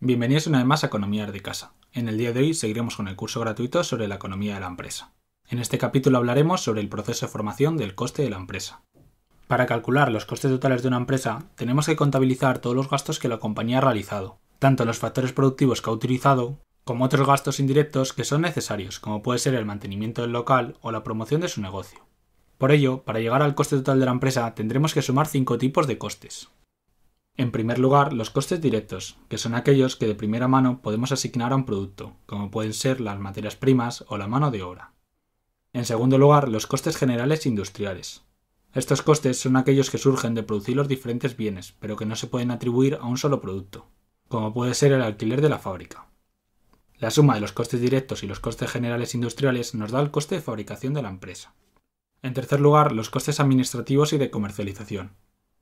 Bienvenidos una vez más a Economía de Casa. En el día de hoy seguiremos con el curso gratuito sobre la economía de la empresa. En este capítulo hablaremos sobre el proceso de formación del coste de la empresa. Para calcular los costes totales de una empresa, tenemos que contabilizar todos los gastos que la compañía ha realizado, tanto los factores productivos que ha utilizado, como otros gastos indirectos que son necesarios, como puede ser el mantenimiento del local o la promoción de su negocio. Por ello, para llegar al coste total de la empresa tendremos que sumar cinco tipos de costes. En primer lugar, los costes directos, que son aquellos que de primera mano podemos asignar a un producto, como pueden ser las materias primas o la mano de obra. En segundo lugar, los costes generales industriales. Estos costes son aquellos que surgen de producir los diferentes bienes, pero que no se pueden atribuir a un solo producto, como puede ser el alquiler de la fábrica. La suma de los costes directos y los costes generales industriales nos da el coste de fabricación de la empresa. En tercer lugar, los costes administrativos y de comercialización,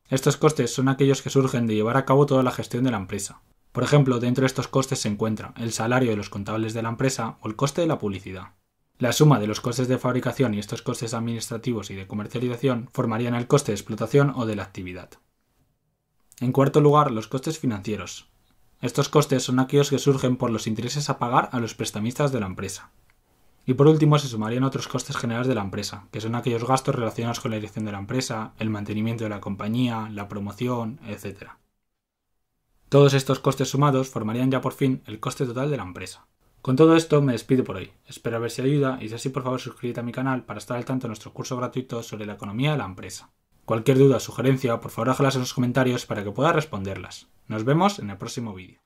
estos costes son aquellos que surgen de llevar a cabo toda la gestión de la empresa. Por ejemplo, dentro de estos costes se encuentra el salario de los contables de la empresa o el coste de la publicidad. La suma de los costes de fabricación y estos costes administrativos y de comercialización formarían el coste de explotación o de la actividad. En cuarto lugar, los costes financieros. Estos costes son aquellos que surgen por los intereses a pagar a los prestamistas de la empresa. Y por último se sumarían otros costes generales de la empresa, que son aquellos gastos relacionados con la dirección de la empresa, el mantenimiento de la compañía, la promoción, etc. Todos estos costes sumados formarían ya por fin el coste total de la empresa. Con todo esto me despido por hoy. Espero ver si ayuda y si así por favor suscríbete a mi canal para estar al tanto de nuestro curso gratuito sobre la economía de la empresa. Cualquier duda o sugerencia, por favor déjalas en los comentarios para que pueda responderlas. Nos vemos en el próximo vídeo.